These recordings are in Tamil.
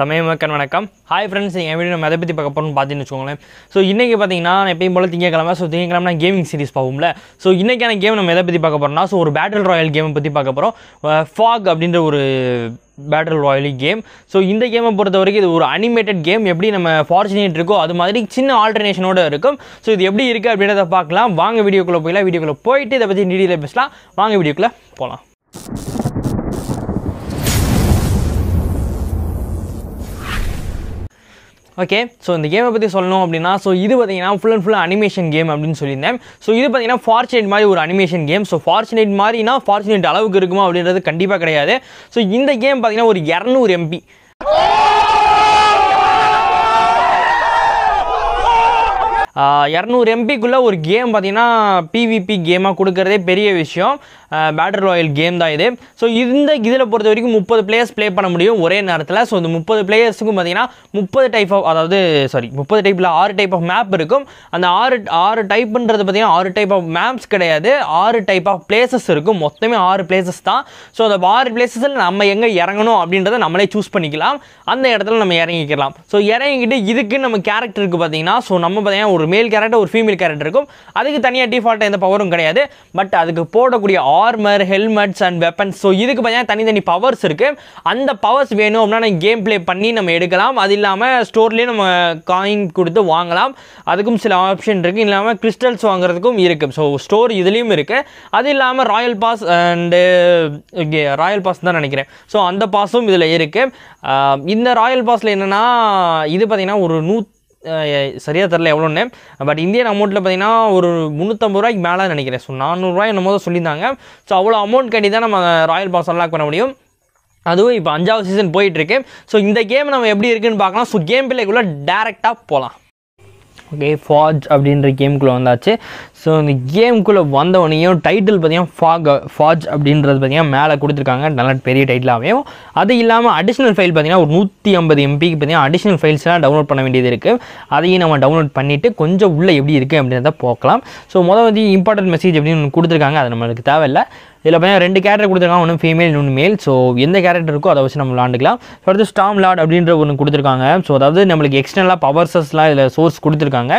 தமிழ் மக்கள் வணக்கம். ஹாய் ஃப்ரெண்ட்ஸ் என் வீடியோ நம்ம எதை பற்றி பார்க்க போகிறோம்னு பார்த்தீங்கன்னு வச்சுக்கோங்களேன். ஸோ இன்றைக்கி பார்த்தீங்கன்னா நான் எப்பயும் போல் திங்கக்கிழமை ஸோ திங்கக்கிழமை கேமிங் சீரிஸ் பார்ப்போம்ல. ஸோ இன்றைக்கான கேம் நம்ம எதை பற்றி பார்க்க போகிறோம்னா ஸோ ஒரு பேட்டில் ராயல் கேமை பற்றி பார்க்க போகிறோம் ஃபாக் அப்படின்ற ஒரு பேட்டில் ராயலி கேம் ஸோ இந்த கேமை பொறுத்த வரைக்கும் இது ஒரு அனிமேட்டட் கேம் எப்படி நம்ம ஃபார்ச்சுனேட் இருக்கோ அது மாதிரி சின்ன ஆல்டர்னேஷனோட இருக்கும். ஸோ இது எப்படி இருக்குது அப்படின்றத பார்க்கலாம். வாங்க வீடியோக்குள்ளே போயிடலாம். வீடியோக்குள்ளே போயிட்டு இதை பற்றி நீடியில் பேசலாம். வாங்க வீடியோக்குள்ளே போகலாம் ஓகே ஸோ இந்த கேமை பற்றி சொல்லணும் அப்படின்னா ஸோ இது பார்த்தீங்கன்னா full and full animation game அப்படின்னு சொல்லியிருந்தேன். ஸோ இது பார்த்தீங்கன்னா ஃபார்ச்சுனேட் மாதிரி ஒரு அனிமேஷன் கேம் ஸோ ஃபார்ச்சுனேட் மாதிரினா ஃபார்ச்சுனேட் அளவுக்கு இருக்குமா அப்படின்றது கண்டிப்பாக கிடையாது. ஸோ இந்த கேம் பார்த்தீங்கன்னா ஒரு இரநூறு எம்பி இரநூறு எம்பிக்குள்ளே ஒரு கேம் பார்த்தீங்கன்னா பிவிபி கேமாக கொடுக்குறதே பெரிய விஷயம். பேட்டர் ராயல் கேம் தான் இது. ஸோ இந்த இதில் பொறுத்த வரைக்கும் முப்பது பிளேயர்ஸ் ப்ளே பண்ண முடியும் ஒரே நேரத்தில். ஸோ இந்த முப்பது பிளேயர்ஸுக்கும் பார்த்தீங்கன்னா முப்பது டைப் ஆஃப் அதாவது சாரி முப்பது டைப்பில் ஆறு டைப் ஆஃப் மேப் இருக்கும். அந்த ஆறு ஆறு டைப்புன்றது பார்த்தீங்கன்னா ஆறு டைப் ஆஃப் மேப்ஸ் கிடையாது. ஆறு டைப் ஆஃப் பிளேசஸ் இருக்கும். மொத்தமே ஆறு பிளேசஸ் தான். ஸோ அந்த ஆறு பிளேசஸில் நம்ம எங்கே இறங்கணும் அப்படின்றத நம்மளே சூஸ் பண்ணிக்கலாம். அந்த இடத்துல நம்ம இறங்கிக்கலாம். ஸோ இறங்கிக்கிட்டு இதுக்கு நம்ம கேரக்டருக்கு பார்த்தீங்கன்னா ஸோ நம்ம பார்த்தீங்கன்னா ஒரு மேல் கேரக்டர் ஒரு ஃபீமேல் கேரக்டர் இருக்கும். அதுக்கு தனியாக டிஃபால்ட்டாக எந்த பவரும் கிடையாது. பட் அதுக்கு போடக்கூடிய armour helmets and weapons so இதுக்கு பார்த்தீங்கன்னா தனித்தனி பவர்ஸ் இருக்குது அந்த பவர்ஸ் வேணும் அப்படின்னா நம்ம கேம் ப்ளே பண்ணி நம்ம எடுக்கலாம். அது இல்லாமல் ஸ்டோர்லேயே நம்ம காயின் கொடுத்து வாங்கலாம். அதுக்கும் சில ஆப்ஷன் இருக்குது இல்லாமல் கிறிஸ்டல்ஸ் வாங்குறதுக்கும் இருக்குது ஸோ ஸ்டோர் இதுலேயும் இருக்குது அது இல்லாமல் royal pass and royal pass தான் நினைக்கிறேன். ஸோ அந்த பாஸும் இதில் இருக்குது இந்த ராயல் பாஸில் என்னென்னா இது பார்த்திங்கன்னா ஒரு நூற்றி சரியாக தெரில எவ்வளோன்னு. பட் இந்தியன் அமௌண்ட்டில் பார்த்தீங்கன்னா ஒரு முந்நூற்றம்பது ரூபாய்க்கு மேலே நினைக்கிறேன். ஸோ நானூறுரூவா என்னமோ தான் சொல்லியிருந்தாங்க. ஸோ அவ்வளோ அமௌண்ட் கட்டி தான் நம்ம ராயல் பாஸ் அன்லாக் பண்ண முடியும். அதுவும் இப்போ அஞ்சாவது சீசன் போயிட்டுருக்கு. ஸோ இந்த கேம் நம்ம எப்படி இருக்குன்னு பார்க்கலாம். ஸோ கேம் பிள்ளைக்குள்ளே டேரெக்டாக போகலாம் ஓகே ஃபாஜ் அப்படின்ற கேமுக்குள்ளே வந்தாச்சு. ஸோ இந்த கேமுக்குள்ளே வந்தவனையும் டைட்டில் பார்த்தீங்கன்னா ஃபாக் ஃபாஜ் அப்படின்றது பார்த்தீங்கன்னா மேலே கொடுத்துருக்காங்க. நல்ல பெரிய டைட்டிலாகவும் அது இல்லாமல் அடிஷ்னல் ஃபைல் பார்த்தீங்கன்னா ஒரு நூற்றி ஐம்பது எம்பிக்கு பார்த்தீங்கன்னா அடிஷ்னல் ஃபைல்ஸ்லாம் டவுன்லோட் பண்ண வேண்டியது இருக்குது அதையும் நம்ம டவுன்லோட் பண்ணிவிட்டு கொஞ்சம் உள்ளே எப்படி இருக்குது அப்படின்றத போக்கலாம் ஸோ முதல் வந்து இம்பார்ட்டன்ட் மெசேஜ் அப்படின்னு ஒன்று கொடுத்துருக்காங்க. அது நம்மளுக்கு தேவையில்லை. இதில் பார்த்தீங்கன்னா ரெண்டு கேரக்டர் கொடுத்துருக்காங்க. ஒன்று ஃபீமேல் இன்னொன்று மேல் ஸோ எந்த கேரக்டர் இருக்கோ அதை வச்சு நம்ம விளாண்டுக்கலாம். ஸோ அடுத்து ஸ்டாம் லார்ட் அப்படின்ற ஒன்று கொடுத்துருக்காங்க. ஸோ அதாவது நம்மளுக்கு எக்ஸ்டர்னலாக பவர்ஸஸ்லாம் இதில் சோர்ஸ் கொடுத்துருக்காங்க.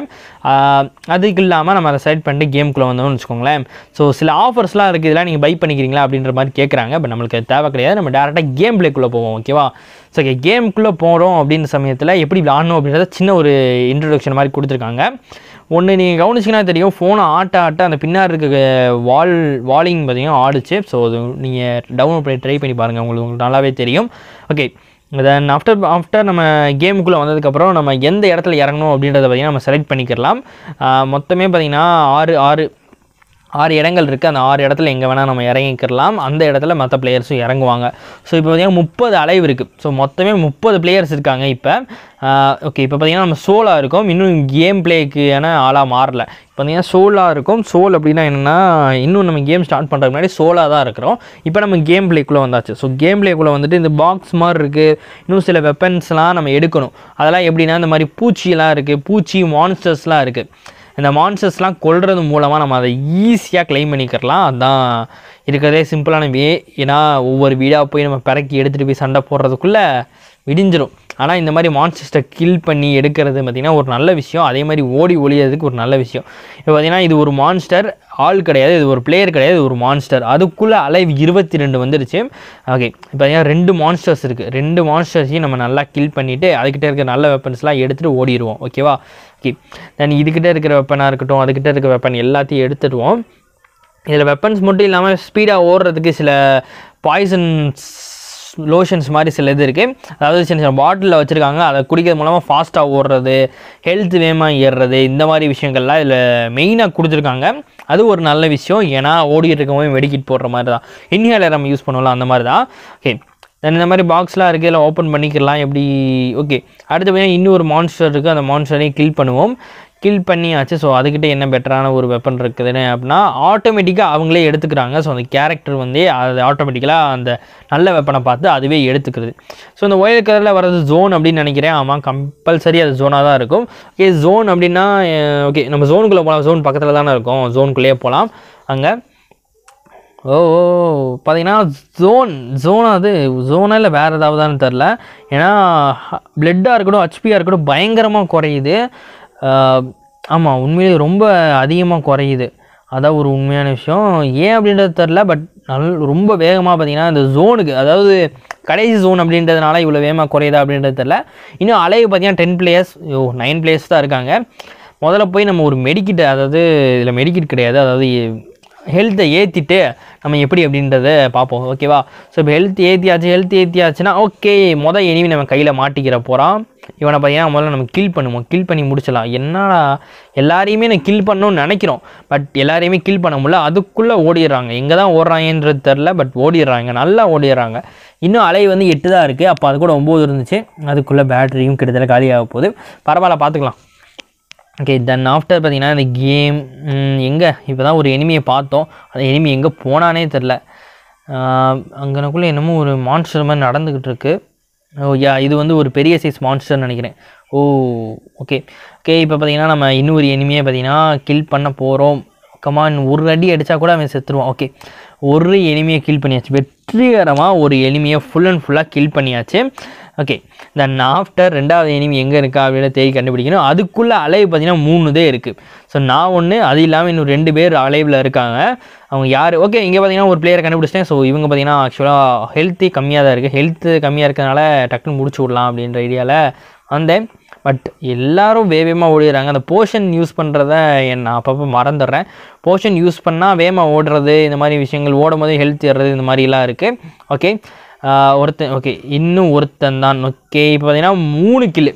அதுக்கு இல்லாமல் நம்ம அதை செலக்ட் பண்ணிட்டு கேமுக்குள்ளே வந்தோம்னு வச்சுக்கோங்களேன். ஸோ சில ஆஃபர்ஸ்லாம் இருக்குது இதெல்லாம் நீங்கள் பை பண்ணிக்கிறீங்களா அப்படின்ற மாதிரி கேட்குறாங்க பட் நம்மளுக்கு தேவை கிடையாது. நம்ம டேரெக்டாக கேம் பிளேக்குள்ளே போவோம் ஓகேவா ஸோ ஓகே கேமுக்குள்ளே போகிறோம் அப்படின்ற சமயத்தில் எப்படி விளாடணும் அப்படின்றத சின்ன ஒரு இன்ட்ரடக்ஷன் மாதிரி கொடுத்துருக்காங்க. ஒன்று நீங்கள் கவனிச்சிங்கன்னா தெரியும். ஃபோனை ஆட்ட ஆட்ட அந்த பின்னாடி இருக்க வால் வாலிங் பார்த்தீங்கன்னா ஆடிச்சு. ஸோ அது நீங்கள் டவுன்லோட் பண்ணி ட்ரை பண்ணி பாருங்கள் உங்களுக்கு நல்லாவே தெரியும். ஓகே தென் ஆஃப்டர் ஆஃப்டர் நம்ம கேமுக்குள்ளே வந்ததுக்கப்புறம் நம்ம எந்த இடத்துல இறங்கணும் அப்படின்றத பார்த்திங்கன்னா நம்ம செலக்ட் பண்ணிக்கலாம் மொத்தமே பார்த்திங்கன்னா ஆறு ஆறு ஆறு இடங்கள் இருக்குது அந்த ஆறு இடத்துல எங்கே வேணால் நம்ம இறங்கிக்கிறலாம் அந்த இடத்துல மற்ற பிளேயர்ஸும் இறங்குவாங்க. ஸோ இப்போ பார்த்திங்கன்னா முப்பது அலைவு இருக்குது ஸோ மொத்தமே முப்பது பிளேயர்ஸ் இருக்காங்க இப்போ. ஓகே இப்போ பார்த்திங்கன்னா நம்ம சோலாக இருக்கும். இன்னும் கேம் பிளேக்கான ஆளாக மாறல. இப்போ பார்த்திங்கன்னா சோலாக இருக்கும். சோல் அப்படின்னா என்னென்னா இன்னும் நம்ம கேம் ஸ்டார்ட் பண்ணுறதுக்கு முன்னாடி சோலாக தான் இருக்கிறோம். இப்போ நம்ம கேம் பிளேக்குள்ளே வந்தாச்சு. ஸோ கேம் பிளேக்குள்ளே வந்துட்டு இந்த பாக்ஸ் மாதிரி இருக்குது இன்னும் சில வெப்பன்ஸ்லாம் நம்ம எடுக்கணும். அதெல்லாம் எப்படின்னா இந்த மாதிரி பூச்சியெல்லாம் இருக்குது பூச்சி மான்ஸ்டர்ஸ்லாம் இருக்குது இந்த மான்ஸ்டர்ஸ்லாம் கொள்வது மூலமாக நம்ம அதை ஈஸியாக கிளைம் பண்ணிக்கிறலாம். அதுதான் இருக்கிறதே சிம்பிளான வே ஏன்னா ஒவ்வொரு வீடாக போய் நம்ம பிறக்கி எடுத்துகிட்டு போய் சண்டை போடுறதுக்குள்ளே விடிஞ்சிடும் ஆனால் இந்த மாதிரி மான்ஸ்டர்ஸை கில் பண்ணி எடுக்கிறது பார்த்திங்கன்னா ஒரு நல்ல விஷயம். அதே மாதிரி ஓடி ஒழியதுக்கு ஒரு நல்ல விஷயம். இப்போ பார்த்திங்கன்னா இது ஒரு மான்ஸ்டர் ஆள் கிடையாது. இது ஒரு பிளேயர் கிடையாது ஒரு மான்ஸ்டர் அதுக்குள்ளே அலைவ் இருபத்தி ரெண்டு வந்துருச்சு. ஓகே இப்போ பார்த்தீங்கன்னா ரெண்டு மான்ஸ்டர்ஸ் இருக்குது ரெண்டு மான்ஸ்டர்ஸையும் நம்ம நல்லா கில் பண்ணிவிட்டு அதுக்கிட்ட இருக்கிற நல்ல வெப்பன்ஸ்லாம் எடுத்துகிட்டு ஓடிடுவோம் ஓகேவா ஓகே தென் இதுக்கிட்ட இருக்கிற வெப்பனாக இருக்கட்டும் அதுக்கிட்ட இருக்கிற வெப்பன் எல்லாத்தையும் எடுத்துடுவோம். இதில் வெப்பன்ஸ் மட்டும் இல்லாமல் ஸ்பீடாக ஓடுறதுக்கு சில பாய்சன்ஸ் லோஷன்ஸ் மாதிரி சில இது இருக்குது அதாவது சின்ன சின்ன பாட்டிலில் வச்சுருக்காங்க அதை குடிக்கிறது மூலமாக ஃபாஸ்ட்டாக ஓடுறது ஹெல்த் வேகமாக ஏறுறது இந்த மாதிரி விஷயங்கள்லாம் இதில் மெயினாக கொடுத்துருக்காங்க. அது ஒரு நல்ல விஷயம். ஏன்னா ஓடிட்டு இருக்கவும் மெடிக்கிட் போடுற மாதிரி தான் இன்ஹேலர் நம்ம யூஸ் பண்ணுவோம்ல அந்த மாதிரி தான் ஓகே தென் இந்த மாதிரி பாக்ஸ்லாம் இருக்குது இல்லை ஓப்பன் பண்ணிக்கலாம். எப்படி ஓகே அடுத்து பார்த்தீங்கன்னா இன்னொரு மான்ஸ்டர் இருக்குது அந்த மான்ஸ்டரையும் கில் பண்ணுவோம். கில் பண்ணியாச்சு. ஸோ அதுக்கிட்ட என்ன பெட்டரான ஒரு வெப்பன் இருக்குதுன்னு அப்படின்னா ஆட்டோமேட்டிக்காக அவங்களே எடுத்துக்கிறாங்க. ஸோ அந்த கேரக்டர் வந்து அது ஆட்டோமேட்டிக்கலாக அந்த நல்ல வெப்பனை பார்த்து அதுவே எடுத்துக்கிறது ஸோ இந்த ஒயர் கலரில் வர்றது ஜோன் அப்படின்னு நினைக்கிறேன். ஆமாம் கம்பல்சரி அது ஜோனாக தான் இருக்கும். ஓகே ஜோன் அப்படின்னா ஓகே நம்ம ஜோனுக்குள்ளே போகலாம் ஜோன் பக்கத்தில் தானே இருக்கும். ஜோனுக்குள்ளேயே போகலாம் அங்கே ஓ ஓ பார்த்தீங்கன்னா ஜோன் ஜோன் அது ஜோனா இல்லை வேறு ஏதாவதுன்னு தெரில ஏன்னா பிளட்டாக இருக்கட்டும் ஹச்பியாக இருக்கட்டும் பயங்கரமாக குறையுது. ஆமாம் உண்மையிலே ரொம்ப அதிகமாக குறையுது. அதான் ஒரு உண்மையான விஷயம். ஏன் அப்படின்றது தெரில பட் நல் ரொம்ப வேகமாக பார்த்தீங்கன்னா இந்த ஜோனுக்கு அதாவது கடைசி ஜோன் அப்படின்றதுனால இவ்வளோ வேகமாக குறையுதா அப்படின்றது தெரில இன்னும் அலைவு பார்த்தீங்கன்னா ten players oh nine players தான் இருக்காங்க. முதல்ல போய் நம்ம ஒரு மெடிக்கிட் அதாவது இதில் மெடிக்கிட் கிடையாது. அதாவது ஹெல்த்தை ஏற்றிட்டு நம்ம எப்படி அப்படின்றத பார்ப்போம் ஓகேவா ஸோ இப்போ ஹெல்த் ஏற்றியாச்சு ஹெல்த் ஏற்றியாச்சுன்னா ஓகே மொதல் எனிவி நம்ம கையில் மாட்டிக்கிற போகிறான் இவனை பார்த்தீங்கன்னா முதல்ல நம்ம கில் பண்ணுவோம். கில் பண்ணி முடிச்சிடலாம். என்னடா எல்லாரையுமே நான் கில் பண்ணணும்னு நினைக்கிறோம். பட் எல்லாரையுமே கில் பண்ண முடியல. அதுக்குள்ளே ஓடிடுறாங்க. எங்கே தான் ஓடுறாங்கன்றது தெரில பட் ஓடிடுறாங்க. நல்லா ஓடிடுறாங்க. இன்னும் அலை வந்து எட்டு தான் இருக்குது அப்போ அது கூட ஒம்பது இருந்துச்சு. அதுக்குள்ளே பேட்டரியும் கிட்டத்தட்ட காலியாக போகுது. பரவாயில்ல பார்த்துக்கலாம். ஓகே தென் ஆஃப்டர் பார்த்தீங்கன்னா இந்த கேம் எங்கே? இப்போ தான் ஒரு எனிமியை பார்த்தோம். அந்த எனிமி எங்கே போனானே தெரில அங்கனக்குள்ளே என்னமோ ஒரு மான்ஸ்டர் மாதிரி நடந்துக்கிட்டு இருக்குது ஓ oh, யா இது வந்து ஒரு பெரிய சைஸ் மான்ஸ்டர்னு நினைக்கிறேன். ஓ ஓகே ஓகே இப்போ பார்த்தீங்கன்னா நம்ம இன்னொரு எனிமியை பார்த்தீங்கன்னா கில் பண்ண போகிறோம் கமான் ஒரு அடி அடித்தா கூட அவன் செத்துருவான். ஓகே ஒரு எனிமியை கில் பண்ணியாச்சு. வெற்றிகரமாக ஒரு எளிமையை ஃபுல் அண்ட் ஃபுல்லாக கில் பண்ணியாச்சு. ஓகே தென் ஆஃப்டர் ரெண்டாவது எனிமி எங்கே இருக்கா அப்படின்னு தேடி கண்டுபிடிக்கணும். அதுக்குள்ளே அலைவு பார்த்தீங்கன்னா மூணு தான் இருக்குது ஸோ நான் ஒன்று அது இல்லாமல் இன்னும் ரெண்டு பேர் அலைவில் இருக்காங்க. அவங்க யார்? ஓகே இங்கே பார்த்தீங்கன்னா ஒரு பிளேயரை கண்டுபிடிச்சிட்டேன். ஸோ இவங்க பார்த்தீங்கன்னா ஆக்சுவலாக ஹெல்த்தி கம்மியாக தான் இருக்குது ஹெல்த்து கம்மியாக இருக்கிறதுனால டக்குன்னு முடிச்சு விடலாம் அப்படின்ற ஐடியாவில் வந்தேன். பட் எல்லாரும் வேகமாக ஓடிடுறாங்க. அந்த போர்ஷன் யூஸ் பண்ணுறத நான் அப்பப்போ மறந்துடுறேன். போர்ஷன் யூஸ் பண்ணால் வேகமாக ஓடுறது இந்த மாதிரி விஷயங்கள் ஓடும் போது ஹெல்த் ஏறுறது இந்த மாதிரிலாம் இருக்குது ஓகே ஒருத்தன் ஓகே இன்னும் ஒருத்தன் தான் ஓகே இப்போ பார்த்தீங்கன்னா மூணு கில்லு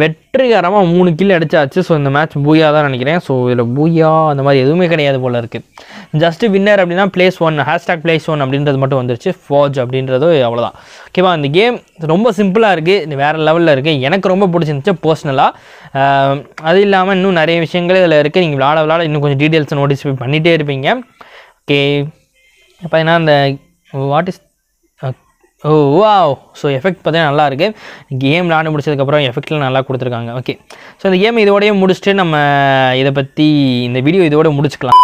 வெற்றிகரமாக மூணு கில் அடிச்சாச்சு. ஸோ இந்த மேட்ச் பூயா தான் நினைக்கிறேன். ஸோ இதில் பூயா அந்த மாதிரி எதுவுமே கிடையாது போல் இருக்குது ஜஸ்ட் வின்னர் அப்படின்னா place one hashtag place one அப்படின்றது மட்டும் வந்துருச்சு. ஃபோஜ் அப்படின்றது அவ்வளோதான் ஓகேவா இந்த கேம் ரொம்ப சிம்பிளாக இருக்குது வேறு லெவலில் இருக்குது எனக்கு ரொம்ப பிடிச்சிருந்துச்சு பர்சனலாக அது இல்லாமல் இன்னும் நிறைய விஷயங்கள் இதில் இருக்குது நீங்கள் விளாட விளாட இன்னும் கொஞ்சம் டீட்டெயில்ஸ் நோட்டிஃபை பண்ணிகிட்டே இருப்பீங்க. ஓகே பார்த்தீங்கன்னா அந்த வாட் இஸ் ஓ வா ஸோ எஃபெக்ட் பார்த்தீங்கன்னா நல்லா இருக்குது கேம் விளாண்டு முடிச்சதுக்கப்புறம் எஃபெக்ட்லாம் நல்லா கொடுத்துருக்காங்க. ஓகே ஸோ இந்த கேம் இதோடய முடிச்சுட்டு நம்ம இதை பற்றி இந்த வீடியோ இதோட முடிச்சுக்கலாம்.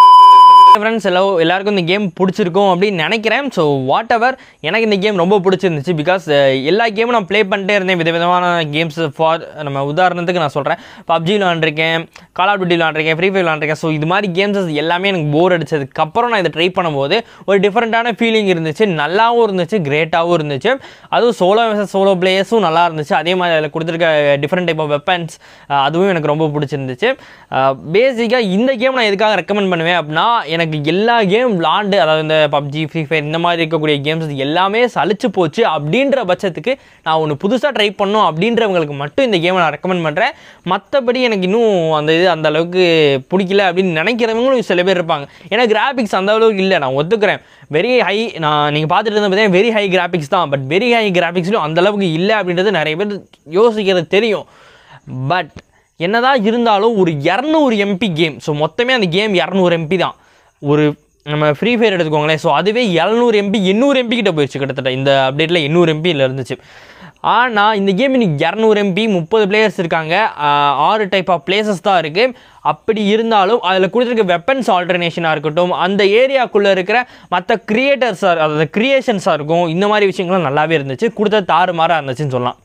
ஃப்ரெண்ட்ஸ் எல்லோ எல்லாருக்கும் இந்த கேம் பிடிச்சிருக்கும் அப்படின்னு நினைக்கிறேன். ஸோ வாட் எவர் எனக்கு இந்த கேம் ரொம்ப பிடிச்சிருந்துச்சு பிகாஸ் uh, எல்லா கேமும் நான் ப்ளே பண்ணிட்டே இருந்தேன். விதவிதமான கேம்ஸ் ஃபார் நம்ம உதாரணத்துக்கு நான் சொல்கிறேன் பப்ஜி விளாண்டுருக்கேன் கால் ஆஃப் டியூட்டி விளாண்டுருக்கேன் ஃப்ரீ ஃபயர் விளாண்டுருக்கேன் ஸோ இது மாதிரி கேம்ஸஸ் எல்லாமே எனக்கு போர் அடிச்சதுக்கப்புறம் நான் இதை ட்ரை பண்ணும்போது ஒரு டிஃப்ரெண்ட்டான ஃபீலிங் இருந்துச்சு. நல்லாவும் இருந்துச்சு கிரேட்டாகவும் இருந்துச்சு. அதுவும் சோலோ சோலோ பிளேயர்ஸும் நல்லா இருந்துச்சு. அதே மாதிரி அதில் கொடுத்துருக்க டிஃப்ரெண்ட் டைப் ஆஃப் வெப்பன்ஸ் அதுவும் எனக்கு ரொம்ப பிடிச்சிருந்துச்சு. பேசிக்காக uh, இந்த கேம் நான் எதுக்காக ரெக்கமெண்ட் பண்ணுவேன் அப்படின்னா எனக்கு எல்லா கேம் விளாண்டு அதாவது இந்த பப்ஜி ஃப்ரீ ஃபயர் இந்த மாதிரி இருக்கக்கூடிய கேம்ஸ் எல்லாமே சளிச்சு போச்சு அப்படின்ற பட்சத்துக்கு நான் ஒன்று புதுசாக ட்ரை பண்ணோம் அப்படின்றவங்களுக்கு மட்டும் இந்த கேமை நான் ரெக்கமெண்ட் பண்ணுறேன் மற்றபடி எனக்கு இன்னும் அந்த இது அந்த அளவுக்கு பிடிக்கல அப்படின்னு நினைக்கிறவங்களும் சில பேர் இருப்பாங்க. ஏன்னா கிராஃபிக்ஸ் அந்த அளவுக்கு இல்லை நான் ஒத்துக்கிறேன். வெரி ஹை நான் நீங்கள் பார்த்துட்டு இருந்த பார்த்தீங்கன்னா வெரி ஹை கிராஃபிக்ஸ் தான். பட் வெரி ஹை கிராஃபிக்ஸ்லையும் அந்தளவுக்கு இல்லை அப்படின்றது நிறைய பேர் யோசிக்கிறது தெரியும். பட் என்னதான் இருந்தாலும் ஒரு இரநூறு எம்பி கேம் ஸோ மொத்தமே அந்த கேம் இரநூறு எம்பி தான். ஒரு நம்ம ஃப்ரீ ஃபயர் எடுத்துக்கோங்களேன். ஸோ அதுவே எழுநூறு எம்பி எண்ணூறு எம்பி கிட்ட போயிடுச்சு கிட்டத்தட்ட. இந்த அப்டேட்டில் எண்ணூறு எம்பியில் இருந்துச்சு. ஆனால் இந்த கேம் இன்னைக்கு இரநூறு எம்பி முப்பது பிளேயர்ஸ் இருக்காங்க. ஆறு டைப் ஆஃப் பிளேசஸ் தான் இருக்குது அப்படி இருந்தாலும் அதில் கொடுத்துருக்க வெப்பன்ஸ் ஆல்டர்னேஷனாக இருக்கட்டும் அந்த ஏரியாக்குள்ளே இருக்கிற மற்ற கிரியேட்டர்ஸாக அதாவது கிரியேஷன்ஸாக இருக்கும் இந்த மாதிரி விஷயங்கள்லாம் நல்லாவே இருந்துச்சு. கொடுத்த தாறுமாறாக இருந்துச்சுன்னு சொல்லலாம்.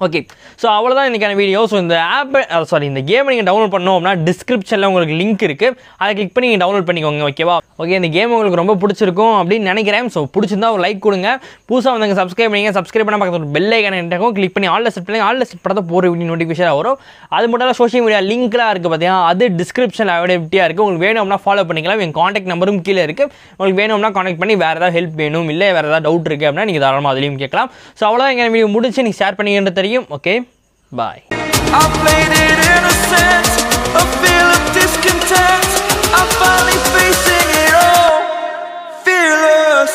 ஓகே ஸோ அவ்வளோதான் இன்றைக்கான வீடியோ ஸோ இந்த ஆப்பை சாரி uh, இந்த கேமை நீங்கள் டவுன்லோட் பண்ணோம் அப்படின்னா டிஸ்கிரிப்ஷனில் உங்களுக்கு லிங்க் இருக்குது அதை கிளிக் பண்ணி நீங்கள் டவுன்லோட் பண்ணிக்கோங்க ஓகேவா ஓகே இந்த கேம் உங்களுக்கு ரொம்ப பிடிச்சிருக்கும் அப்படின்னு நினைக்கிறேன். ஸோ பிடிச்சிருந்தா ஒரு லைக் கொடுங்க. புதுசாக வந்தவங்க சப்ஸ்கிரைப் பண்ணிங்க சப்ஸ்கிரைப் பண்ண பக்கத்தில் ஒரு பெல் ஐக்கான இருக்கும் கிளிக் பண்ணி ஆல்ல செட் பண்ணி ஆல்ல செட் பண்ணால் போகிற வீடியோ நோட்டிஃபிகேஷன் வரும். அது மட்டும் இல்லை சோஷியல் மீடியா லிங்க்லாம் இருக்குது பார்த்தீங்கன்னா அது டிஸ்கிரிப்ஷனில் அவைலபிலிட்டியாக இருக்குது உங்களுக்கு வேணும் அப்படின்னா ஃபாலோ பண்ணிக்கலாம். என் காண்டாக்ட் நம்பரும் கீழே இருக்குது உங்களுக்கு வேணும்னா காண்டாக்ட் பண்ணி வேறு ஏதாவது ஹெல்ப் வேணும் இல்லை வேறு ஏதாவது டவுட் இருக்குது அப்படின்னா நீங்கள் தாராளமாக அதுலேயும் கேட்கலாம். ஸோ அவ்வளோதான் எங்கள் வீடியோ முடிச்சு நீங்கள் ஷேர் பண்ணிக்கின்ற தெரியும். முடியும் ஓகே பாய் fearless.